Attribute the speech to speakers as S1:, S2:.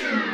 S1: Watch.